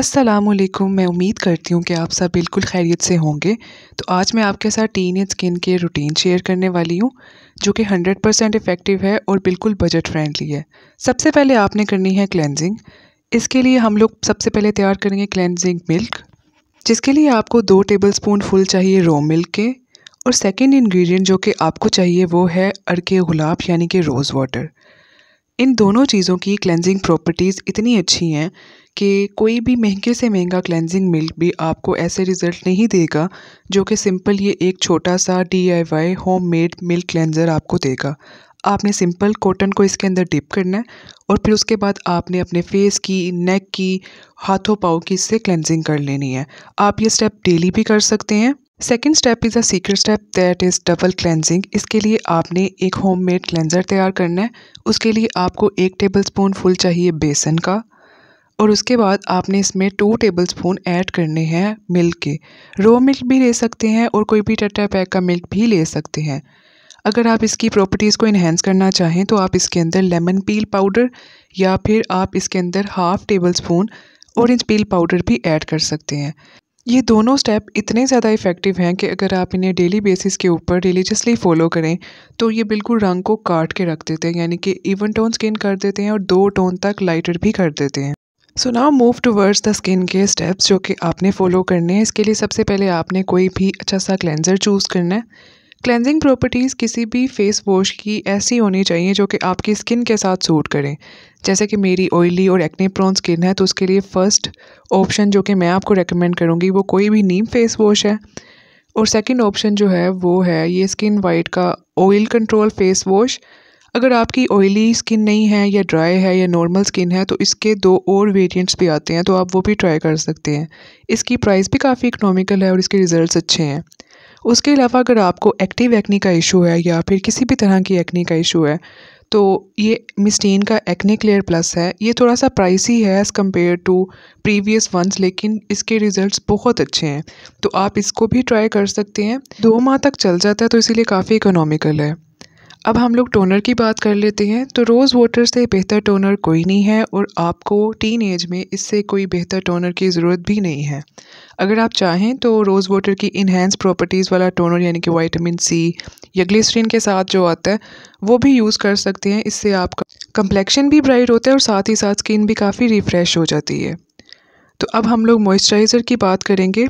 असलकुम मैं उम्मीद करती हूँ कि आप सब बिल्कुल खैरियत से होंगे। तो आज मैं आपके साथ टीन एज स्किन के रूटीन शेयर करने वाली हूँ, जो कि 100 परसेंट इफ़ेक्टिव है और बिल्कुल बजट फ्रेंडली है। सबसे पहले आपने करनी है क्लेंजिंग इसके लिए हम लोग सबसे पहले तैयार करेंगे क्लेंजिंग मिल्क जिसके लिए आपको दो टेबल स्पून फुल चाहिए रो मिल्क के, और सेकेंड इन्ग्रीडियंट जो कि आपको चाहिए वो है अरके गुलाब, यानी कि रोज़ वाटर इन दोनों चीज़ों की क्लेंजिंग प्रॉपर्टीज़ इतनी अच्छी हैं कि कोई भी महँगे से महँगा क्लेंजिंग मिल्क भी आपको ऐसे रिज़ल्ट नहीं देगा जो कि सिंपल ये एक छोटा सा D I Y homemade milk cleanser आपको देगा। आपने सिंपल कॉटन को इसके अंदर डिप करना है और फिर उसके बाद आपने अपने फेस की नेक की, हाथों पाँव की इससे क्लेंजिंग कर लेनी है। आप ये स्टेप डेली भी कर सकते हैं। Second step is a secret step that is double cleansing इसके लिए आपने एक होम मेड क्लेंज़र तैयार करना है। उसके लिए आपको एक टेबल स्पून फुल चाहिए बेसन का। और उसके बाद आपने इसमें टू टेबल स्पून ऐड करने हैं मिल्क के। रो मिल्क भी ले सकते हैं और कोई भी टट्टा पैक का मिल्क भी ले सकते हैं। अगर आप इसकी प्रॉपर्टीज़ को इन्हेंस करना चाहें तो आप इसके अंदर लेमन पील पाउडर या फिर आप इसके अंदर half tablespoon orange peel powder भी ऐड कर सकते हैं। ये दोनों स्टेप इतने ज़्यादा इफ़ेक्टिव हैं कि अगर आप इन्हें डेली बेसिस के ऊपर रिलीजियसली फॉलो करें तो ये बिल्कुल रंग को काट के रख देते हैं, यानी कि इवन टोन स्किन कर देते हैं और दो टोन तक लाइटर भी कर देते हैं। So now move towards the skin के स्टेप्स जो कि आपने फॉलो करने हैं। इसके लिए सबसे पहले आपने कोई भी अच्छा सा क्लेंज़र चूज़ करना है। क्लेंजिंग प्रॉपर्टीज़ किसी भी फेस वॉश की ऐसी होनी चाहिए जो कि आपकी स्किन के साथ सूट करें। जैसे कि मेरी ऑयली और एक्ने प्रोन स्किन है तो उसके लिए फ़र्स्ट ऑप्शन जो कि मैं आपको रेकमेंड करूँगी, वो कोई भी नीम फेस वॉश है। और सेकंड ऑप्शन जो है, वो है ये स्किन वाइट का ऑयल कंट्रोल फेस वॉश अगर आपकी ऑयली स्किन नहीं है या ड्राई है या नॉर्मल स्किन है तो इसके दो और वेरिएंट्स भी आते हैं तो आप वो भी ट्राई कर सकते हैं। इसकी प्राइस भी काफ़ी इकनॉमिकल है और इसके रिज़ल्ट अच्छे हैं। उसके अलावा अगर आपको एक्टिव एक्ने का इशू है या फिर किसी भी तरह की एक्ने का इशू है तो ये मिस्टीन का एक्ने क्लियर प्लस है। ये थोड़ा सा प्राइसी है as compare to previous ones लेकिन इसके रिज़ल्ट्स बहुत अच्छे हैं। तो आप इसको भी ट्राई कर सकते हैं। दो माह तक चल जाता है तो इसीलिए काफ़ी इकोनॉमिकल है। अब हम लोग टोनर की बात कर लेते हैं। तो रोज़ वाटर से बेहतर टोनर कोई नहीं है और आपको टीन एज में इससे कोई बेहतर टोनर की ज़रूरत भी नहीं है। अगर आप चाहें तो रोज़ वाटर की इन्हेंस प्रॉपर्टीज़ वाला टोनर यानी कि वाइटामिन सी या ग्लिसरीन के साथ जो आता है, वो भी यूज़ कर सकते हैं। इससे आपका कम्प्लेक्शन भी ब्राइट होता है और साथ ही साथ स्किन भी काफ़ी रिफ़्रेश हो जाती है। तो अब हम लोग मॉइस्चराइज़र की बात करेंगे।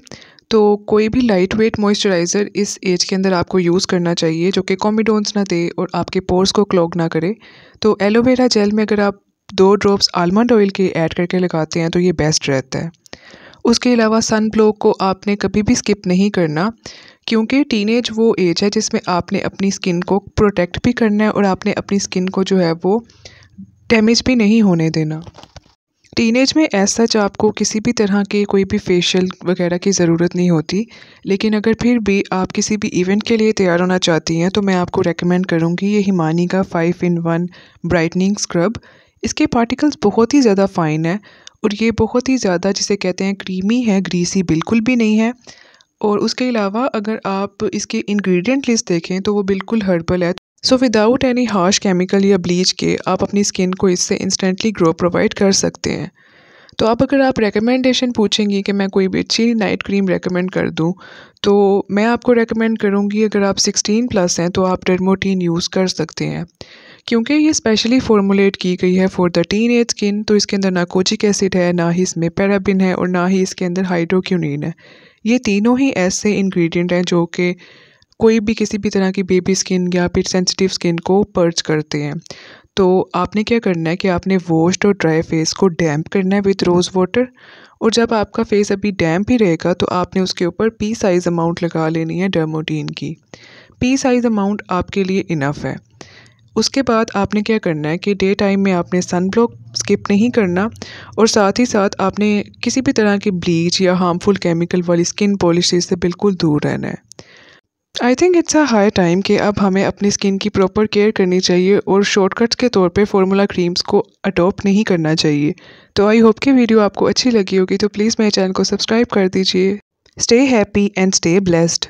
तो कोई भी लाइट वेट मॉइस्चराइज़र इस एज के अंदर आपको यूज़ करना चाहिए, जो कि कॉमिडोन्स ना दे और आपके पोर्स को क्लॉग ना करे। तो एलोवेरा जेल में अगर आप दो ड्रॉप्स आलमंड ऑयल के ऐड करके लगाते हैं तो ये बेस्ट रहता है। उसके अलावा सन ब्लॉक को आपने कभी भी स्किप नहीं करना, क्योंकि टीनेज वो एज है जिसमें आपने अपनी स्किन को प्रोटेक्ट भी करना है और आपने अपनी स्किन को जो है वो डैमेज भी नहीं होने देना। टीनेज में एज सच आपको किसी भी तरह के कोई भी फेशियल वगैरह की ज़रूरत नहीं होती, लेकिन अगर फिर भी आप किसी भी इवेंट के लिए तैयार होना चाहती हैं तो मैं आपको रेकमेंड करूँगी ये हिमानी का five in one brightening scrub इसके पार्टिकल्स बहुत ही ज़्यादा फ़ाइन है और ये बहुत ही ज़्यादा जिसे कहते हैं क्रीमी है ग्रीसी बिल्कुल भी नहीं है। और उसके अलावा अगर आप इसके इंग्रेडिएंट लिस्ट देखें तो वो बिल्कुल हर्बल है so without any harsh chemical या ब्लीच के, आप अपनी स्किन को इससे इंस्टेंटली ग्रो प्रोवाइड कर सकते हैं। तो अब अगर आप रिकमेंडेशन पूछेंगी कि मैं कोई भी अच्छी नाइट क्रीम रेकमेंड कर दूँ तो मैं आपको रेकमेंड करूँगी अगर आप 16 प्लस हैं तो आप डर्मोटीन यूज़ कर सकते हैं। क्योंकि ये स्पेशली फॉर्मुलेट की गई है for the teenage skin तो इसके अंदर ना कोचिक एसिड है, ना ही इसमें पैराबिन है और ना ही इसके अंदर हाइड्रोक्यूनिन है। ये तीनों ही ऐसे इंग्रेडिएंट हैं जो कि कोई भी किसी भी तरह की बेबी स्किन या फिर सेंसिटिव स्किन को पर्च करते हैं। तो आपने क्या करना है कि आपने वॉश्ड और ड्राई फेस को डैम्प करना है विथ रोज़ वाटर और जब आपका फेस अभी डैम्प ही रहेगा तो आपने उसके ऊपर पी साइज़ अमाउंट लगा लेनी है डर्मोटीन की। पी साइज़ अमाउंट आपके लिए इनफ है। उसके बाद आपने क्या करना है कि डे टाइम में आपने सन ब्लॉक स्किप नहीं करना और साथ ही साथ आपने किसी भी तरह की ब्लीच या हार्मफुल केमिकल वाली स्किन पॉलिश से बिल्कुल दूर रहना है। I think it's a high time कि अब हमें अपनी स्किन की प्रॉपर केयर करनी चाहिए और शॉर्टकट्स के तौर पे फॉर्मूला क्रीम्स को अडोप्ट नहीं करना चाहिए। तो आई होप कि वीडियो आपको अच्छी लगी होगी तो प्लीज़ मेरे चैनल को सब्सक्राइब कर दीजिए। Stay happy and stay blessed